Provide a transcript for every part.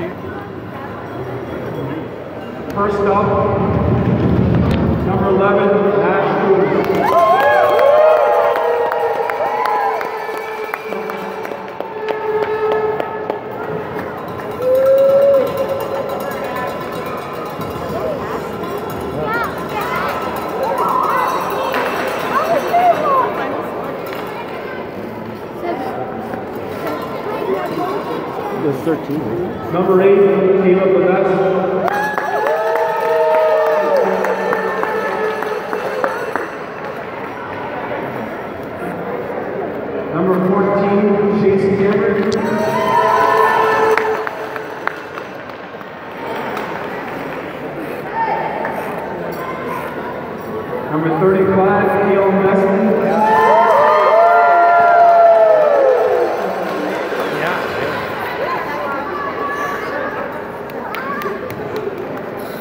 First up, number 11, Ash There's 13. Number 8, Caleb Levesque. Number 14, Chase Cameron. Number 35, Cale Meston.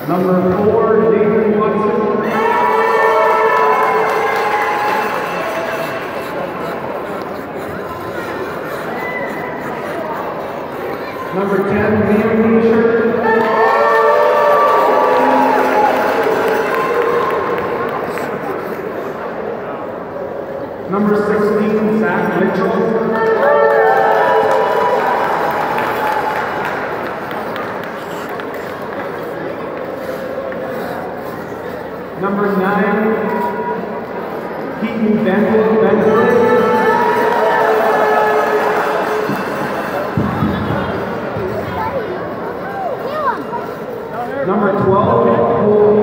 Number 4, Nathan Watson. Number 10, Liam Leisure. Number 16, Zach Mitchell. Number 9, Keaton Benton. Benton. Number 12, Cole Heath.